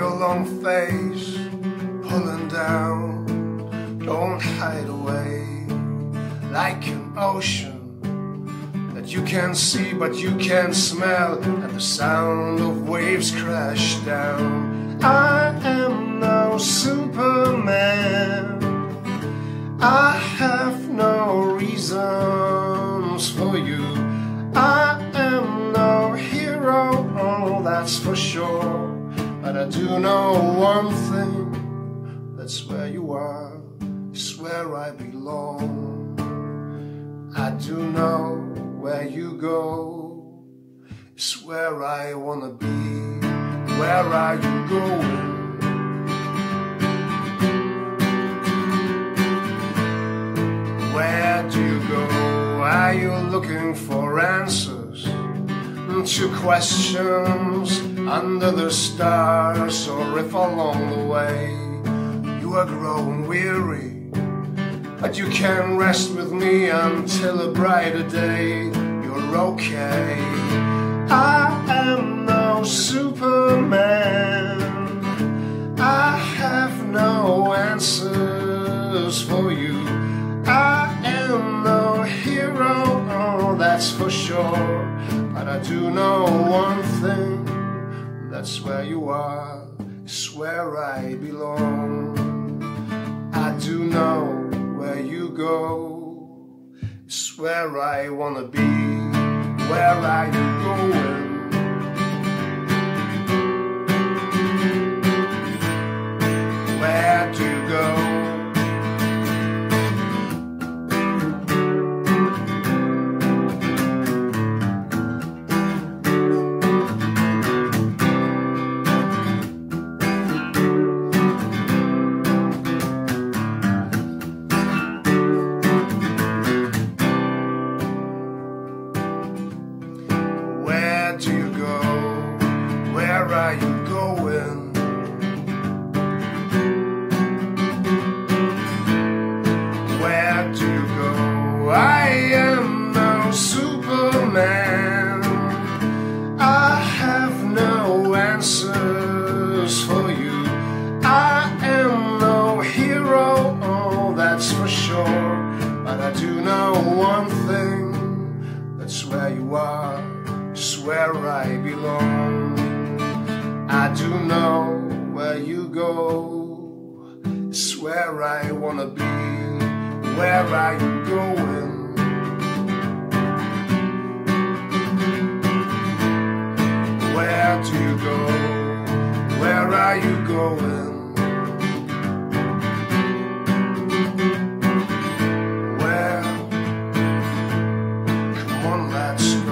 your long face pulling down. Don't hide away like an ocean that you can't see but you can smell. And the sound of waves crash down. I am no Superman. I have no reasons for you. I am no hero, oh, that's for sure. But I do know one thing that's where you are, it's where I belong. I do know where you go, it's where I wanna be. Where are you going? Where do you go? Are you looking for answers to questions under the stars? Or if along the way you are growing weary, but you can rest with me until a brighter day, you're okay. I am no Superman. I have no answers for you. I am no hero, oh, that's for sure. But I do know one that's where you are, it's where I belong. I do know where you go, it's where I wanna be. Where are you Where do you go? I am no Superman. I have no answers for you. I am no hero, oh, that's for sure. But I do know one thing that's where you are, it's where I belong. I do know where you go. It's where I wanna be. Where are you going? Where do you go? Where are you going? Where? Come on, let's go.